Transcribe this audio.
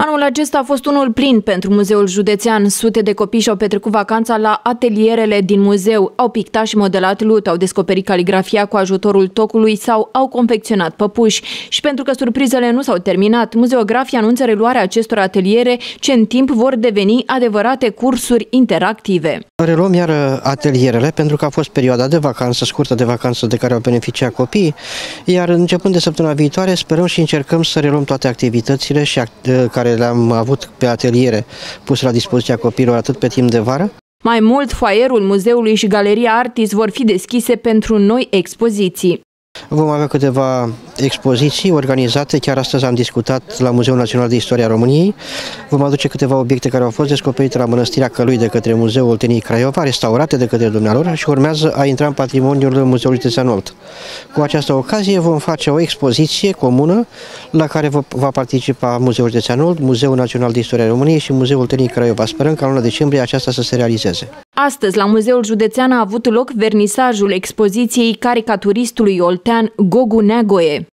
Anul acesta a fost unul plin pentru Muzeul Județean. Sute de copii și-au petrecut vacanța la atelierele din muzeu, au pictat și modelat lut, au descoperit caligrafia cu ajutorul tocului sau au confecționat păpuși. Și pentru că surprizele nu s-au terminat, muzeografii anunță reluarea acestor ateliere, ce în timp vor deveni adevărate cursuri interactive. Reluăm iar atelierele pentru că a fost perioada de vacanță, scurtă de vacanță de care au beneficiat copiii, iar începând de săptămâna viitoare sperăm și încercăm să reluăm toate activitățile și care care le-am avut pe ateliere puse la dispoziția copiilor atât pe timp de vară. Mai mult, foaierul muzeului și galeria Artis vor fi deschise pentru noi expoziții. Vom avea câteva expoziții organizate, chiar astăzi am discutat la Muzeul Național de Istoria României. Vom aduce câteva obiecte care au fost descoperite la Mănăstirea Călui de către Muzeul Olteniei Craiova, restaurate de către dumnealor și urmează a intra în patrimoniul Muzeului Tețanolt. Cu această ocazie vom face o expoziție comună la care va participa Muzeul Tețanolt, Muzeul Național de Istoria României și Muzeul Olteniei Craiova. Sperăm ca în luna decembrie aceasta să se realizeze. Astăzi, la Muzeul Județean a avut loc vernisajul expoziției caricaturistului oltean Gogu Neagoe.